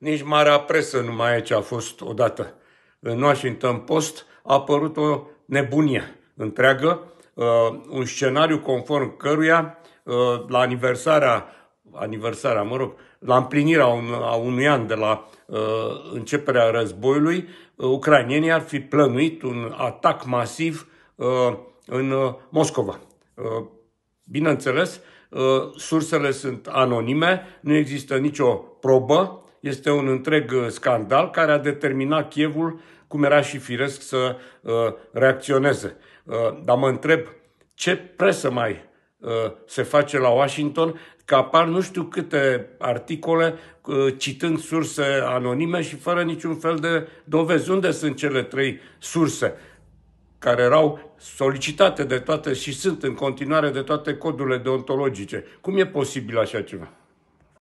Nici marea presă nu mai e ce a fost odată. În Washington Post a apărut o nebunie întreagă, uh, un scenariu conform căruia uh, la aniversarea, aniversarea, mă rog, la împlinirea un, a unui an de la uh, începerea războiului, uh, ucrainienii ar fi plănuit un atac masiv uh, în uh, Moscova. Uh, bineînțeles, uh, sursele sunt anonime, nu există nicio probă, este un întreg uh, scandal care a determinat Chievul, cum era și firesc, să uh, reacționeze. Uh, dar mă întreb, ce presă mai se face la Washington, că apar nu știu câte articole citând surse anonime și fără niciun fel de dovezi. Unde sunt cele trei surse care erau solicitate de toate și sunt în continuare de toate codurile deontologice? Cum e posibil așa ceva?